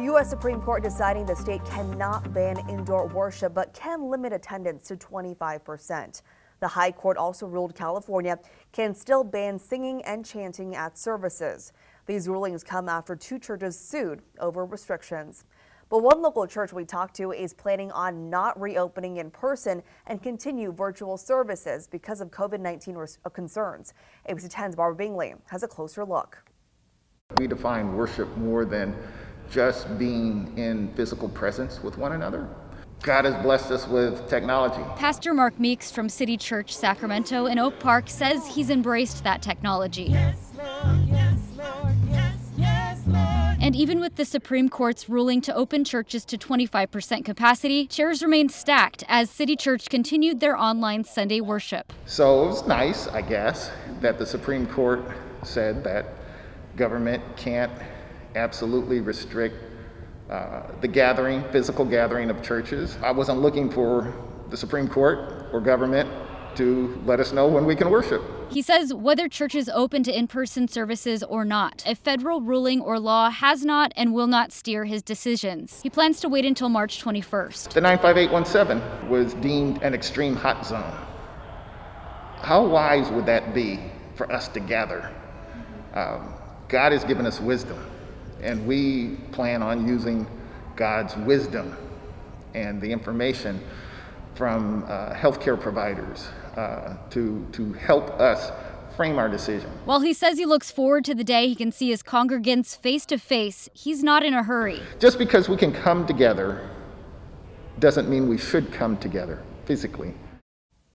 The U.S. Supreme Court deciding the state cannot ban indoor worship but can limit attendance to 25%. The High Court also ruled California can still ban singing and chanting at services. These rulings come after two churches sued over restrictions. But one local church we talked to is planning on not reopening in person and continue virtual services because of COVID-19 uh, concerns. ABC 10's Barbara Bingley has a closer look. We define worship more than just being in physical presence with one another. God has blessed us with technology. Pastor Mark Meeks from City Church Sacramento in Oak Park says he's embraced that technology. Yes, Lord, yes, Lord, yes, and even with the Supreme Court's ruling to open churches to 25% capacity, chairs remained stacked as City Church continued their online Sunday worship. So it was nice, I guess, that the Supreme Court said that government can't absolutely restrict uh, the gathering, physical gathering of churches. I wasn't looking for the Supreme Court or government to let us know when we can worship. He says whether churches open to in person services or not, a federal ruling or law has not and will not steer his decisions. He plans to wait until March 21st. The 95817 was deemed an extreme hot zone. How wise would that be for us to gather? Um, God has given us wisdom. And we plan on using God's wisdom and the information from uh, healthcare providers uh, to, to help us frame our decision. While he says he looks forward to the day he can see his congregants face to face, he's not in a hurry. Just because we can come together doesn't mean we should come together physically.